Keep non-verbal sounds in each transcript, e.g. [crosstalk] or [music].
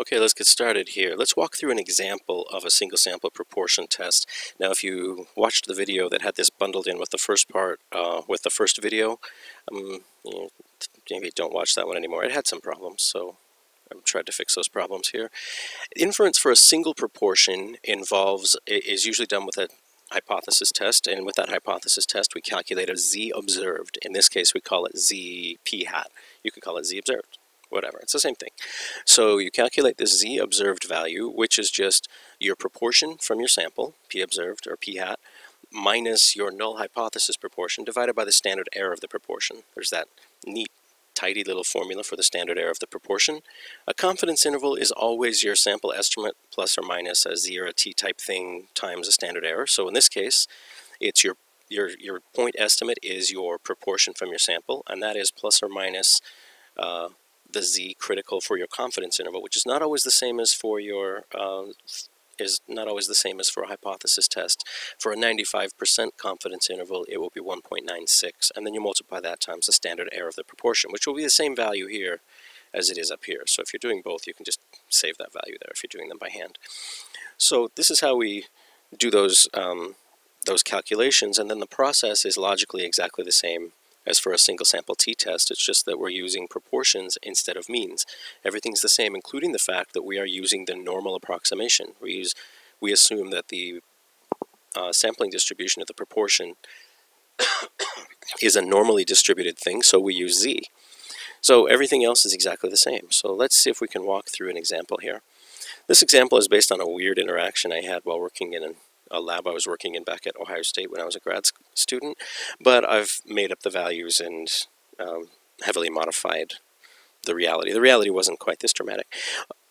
Okay, let's get started here. Let's walk through an example of a single sample proportion test. Now, if you watched the video that had this bundled in with the first part, uh, with the first video, um, you know, maybe don't watch that one anymore. It had some problems, so I've tried to fix those problems here. Inference for a single proportion involves, is usually done with a hypothesis test, and with that hypothesis test, we calculate a z observed. In this case, we call it z p hat. You could call it z observed whatever, it's the same thing. So you calculate this z observed value, which is just your proportion from your sample, p observed or p hat, minus your null hypothesis proportion divided by the standard error of the proportion. There's that neat, tidy little formula for the standard error of the proportion. A confidence interval is always your sample estimate plus or minus a z or a t type thing times a standard error. So in this case, it's your your, your point estimate is your proportion from your sample, and that is plus or minus uh, the z critical for your confidence interval, which is not always the same as for your uh, is not always the same as for a hypothesis test. For a 95% confidence interval, it will be 1.96, and then you multiply that times the standard error of the proportion, which will be the same value here as it is up here. So if you're doing both, you can just save that value there if you're doing them by hand. So this is how we do those um, those calculations, and then the process is logically exactly the same as for a single sample t-test, it's just that we're using proportions instead of means. Everything's the same, including the fact that we are using the normal approximation. We, use, we assume that the uh, sampling distribution of the proportion [coughs] is a normally distributed thing, so we use z. So everything else is exactly the same. So let's see if we can walk through an example here. This example is based on a weird interaction I had while working in an a lab I was working in back at Ohio State when I was a grad student, but I've made up the values and um, heavily modified the reality. The reality wasn't quite this dramatic.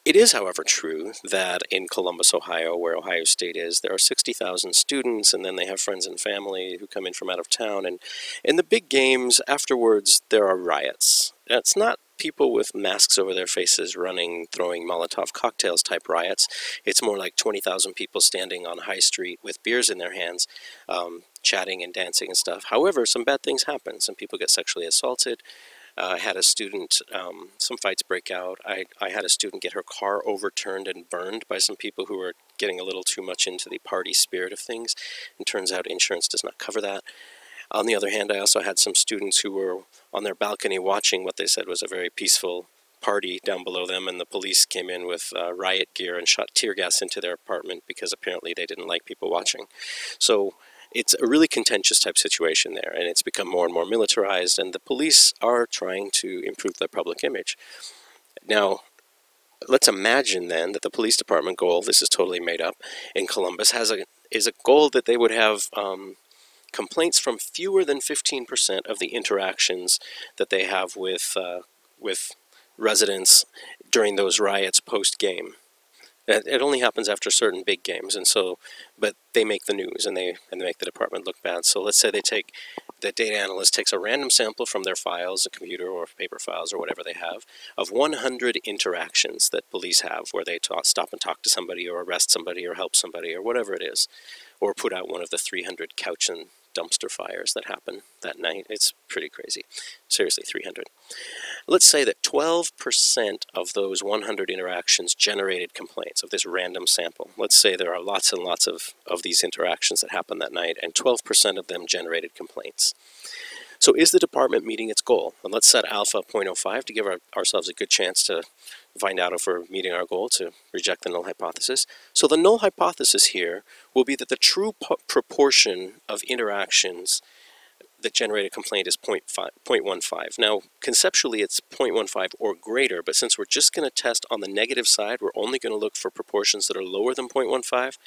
It is, however, true that in Columbus, Ohio, where Ohio State is, there are 60,000 students, and then they have friends and family who come in from out of town. And in the big games, afterwards, there are riots. It's not people with masks over their faces running, throwing Molotov cocktails type riots. It's more like 20,000 people standing on High Street with beers in their hands, um, chatting and dancing and stuff. However, some bad things happen. Some people get sexually assaulted. Uh, I had a student, um, some fights break out. I, I had a student get her car overturned and burned by some people who were getting a little too much into the party spirit of things. And turns out insurance does not cover that. On the other hand, I also had some students who were on their balcony watching what they said was a very peaceful party down below them, and the police came in with uh, riot gear and shot tear gas into their apartment because apparently they didn't like people watching. So it's a really contentious type situation there, and it's become more and more militarized, and the police are trying to improve their public image. Now, let's imagine then that the police department goal, this is totally made up, in Columbus has a is a goal that they would have um, complaints from fewer than 15% of the interactions that they have with, uh, with residents during those riots post-game. It only happens after certain big games, and so, but they make the news and they and they make the department look bad. So let's say they take the data analyst takes a random sample from their files, a computer or paper files or whatever they have, of 100 interactions that police have where they talk, stop and talk to somebody or arrest somebody or help somebody or whatever it is, or put out one of the 300 couch and dumpster fires that happen that night. It's pretty crazy. Seriously, 300. Let's say that 12% of those 100 interactions generated complaints of this random sample. Let's say there are lots and lots of, of these interactions that happen that night, and 12% of them generated complaints. So is the department meeting its goal? And let's set alpha 0.05 to give our, ourselves a good chance to find out if we're meeting our goal to reject the null hypothesis. So the null hypothesis here will be that the true proportion of interactions that generate a complaint is 0.5, 0.15. Now, conceptually, it's 0.15 or greater, but since we're just going to test on the negative side, we're only going to look for proportions that are lower than 0.15,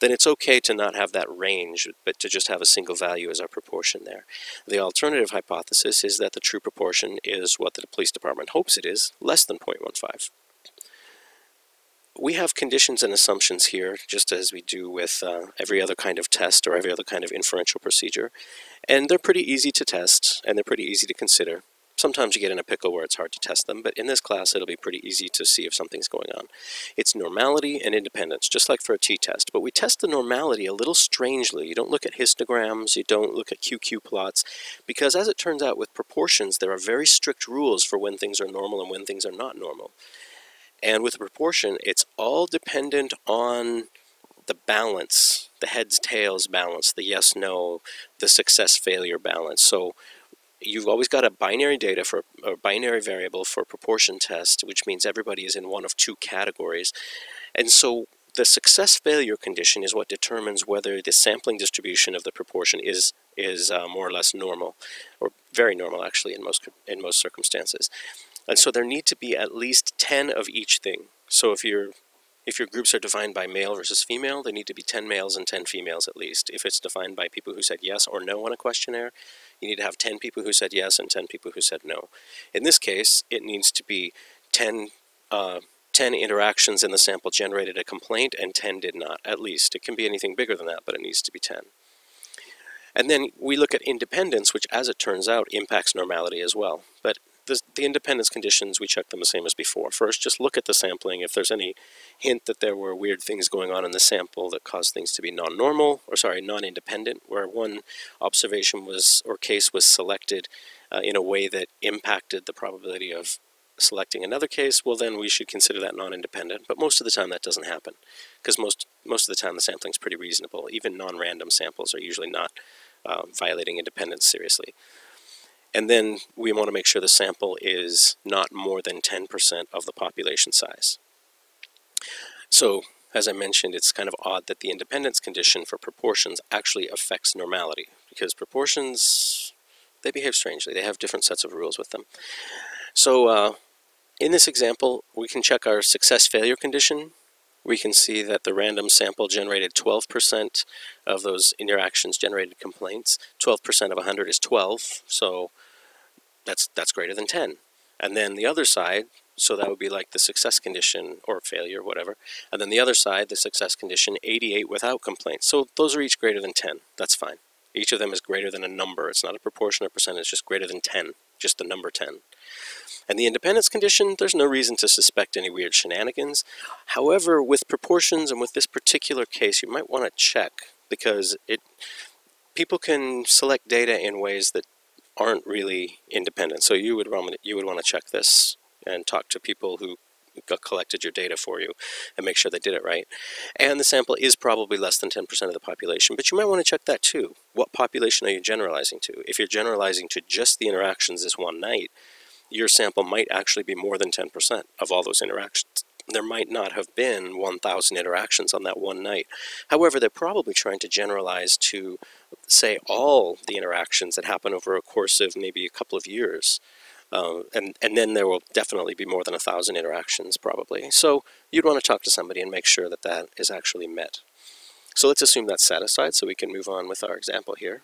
then it's okay to not have that range, but to just have a single value as our proportion there. The alternative hypothesis is that the true proportion is what the police department hopes it is, less than 0.15 we have conditions and assumptions here, just as we do with uh, every other kind of test or every other kind of inferential procedure. And they're pretty easy to test, and they're pretty easy to consider. Sometimes you get in a pickle where it's hard to test them, but in this class it'll be pretty easy to see if something's going on. It's normality and independence, just like for a t-test, but we test the normality a little strangely. You don't look at histograms, you don't look at QQ plots, because as it turns out with proportions, there are very strict rules for when things are normal and when things are not normal. And with a proportion, it's all dependent on the balance, the heads tails balance, the yes no, the success failure balance. So you've always got a binary data for a binary variable for a proportion test, which means everybody is in one of two categories. And so the success failure condition is what determines whether the sampling distribution of the proportion is is uh, more or less normal, or very normal actually in most in most circumstances. And so there need to be at least 10 of each thing. So if you're if your groups are defined by male versus female, there need to be 10 males and 10 females at least. If it's defined by people who said yes or no on a questionnaire, you need to have 10 people who said yes and 10 people who said no. In this case, it needs to be 10, uh, 10 interactions in the sample generated a complaint and 10 did not, at least. It can be anything bigger than that, but it needs to be 10. And then we look at independence, which as it turns out impacts normality as well. But the, the independence conditions, we check them the same as before. First, just look at the sampling. If there's any hint that there were weird things going on in the sample that caused things to be non-normal, or sorry, non-independent, where one observation was or case was selected uh, in a way that impacted the probability of selecting another case, well then we should consider that non-independent. But most of the time that doesn't happen, because most most of the time the sampling is pretty reasonable. Even non-random samples are usually not uh, violating independence seriously. And then we want to make sure the sample is not more than 10% of the population size. So, as I mentioned, it's kind of odd that the independence condition for proportions actually affects normality, because proportions, they behave strangely. They have different sets of rules with them. So, uh, in this example, we can check our success-failure condition. We can see that the random sample generated 12% of those interactions generated complaints. 12% of 100 is 12, so that's, that's greater than 10. And then the other side, so that would be like the success condition or failure, whatever. And then the other side, the success condition, 88 without complaints. So those are each greater than 10. That's fine. Each of them is greater than a number. It's not a proportion or percentage, just greater than 10, just the number 10. And the independence condition, there's no reason to suspect any weird shenanigans. However, with proportions and with this particular case, you might want to check because it people can select data in ways that aren't really independent. So you would you would want to check this and talk to people who collected your data for you and make sure they did it right. And the sample is probably less than 10% of the population, but you might want to check that too. What population are you generalizing to? If you're generalizing to just the interactions this one night, your sample might actually be more than 10% of all those interactions. There might not have been 1,000 interactions on that one night. However, they're probably trying to generalize to say all the interactions that happen over a course of maybe a couple of years. Uh, and, and then there will definitely be more than a thousand interactions probably. So you'd want to talk to somebody and make sure that that is actually met. So let's assume that's satisfied so we can move on with our example here.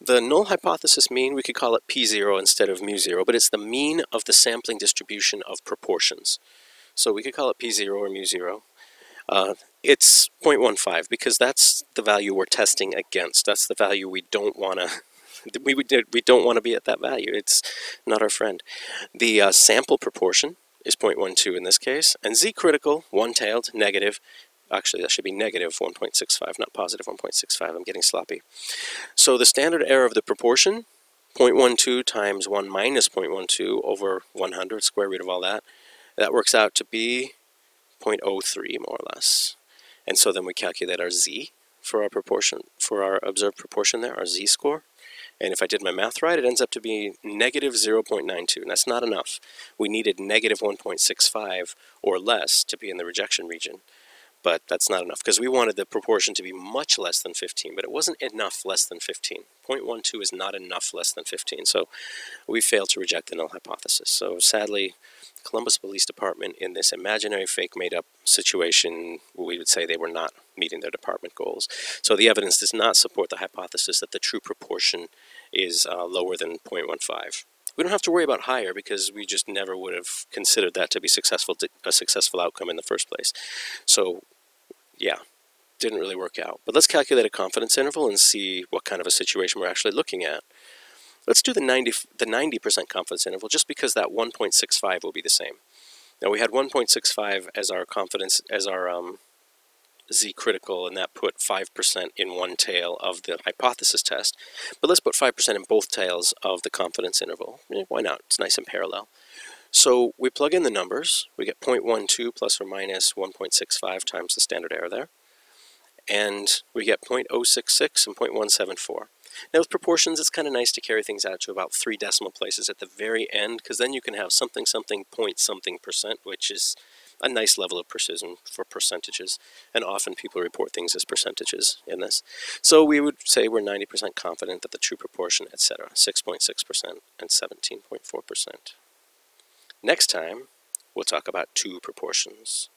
The null hypothesis mean, we could call it P0 instead of mu0, but it's the mean of the sampling distribution of proportions. So we could call it P0 or mu0. Uh, it's 0.15 because that's the value we're testing against. That's the value we don't want to [laughs] we, we, don't want to be at that value. It's not our friend. The uh, sample proportion is 0.12 in this case, and z critical, one-tailed, negative. Actually, that should be negative 1.65, not positive 1.65. I'm getting sloppy. So the standard error of the proportion, 0.12 times 1 minus 0.12 over 100, square root of all that, that works out to be 0.03 more or less. And so then we calculate our z for our proportion, for our observed proportion there, our z-score. And if I did my math right, it ends up to be negative 0.92, and that's not enough. We needed negative 1.65 or less to be in the rejection region, but that's not enough, because we wanted the proportion to be much less than 15, but it wasn't enough less than 15. 0.12 is not enough less than 15, so we failed to reject the null hypothesis. So sadly, Columbus Police Department in this imaginary fake made up situation, we would say they were not meeting their department goals. So the evidence does not support the hypothesis that the true proportion is uh, lower than 0.15. We don't have to worry about higher because we just never would have considered that to be successful to, a successful outcome in the first place. So yeah, didn't really work out. But let's calculate a confidence interval and see what kind of a situation we're actually looking at. Let's do the 90 the 90% confidence interval just because that 1.65 will be the same. Now we had 1.65 as our confidence as our um, z critical and that put 5% in one tail of the hypothesis test. But let's put 5% in both tails of the confidence interval. Why not? It's nice and parallel. So we plug in the numbers. We get 0.12 plus or minus 1.65 times the standard error there. And we get 0.066 and 0.174. Now with proportions, it's kind of nice to carry things out to about three decimal places at the very end, because then you can have something something point something percent, which is a nice level of precision for percentages. And often people report things as percentages in this. So we would say we're 90% confident that the true proportion, etc., 6.6% and 17.4%. Next time, we'll talk about two proportions.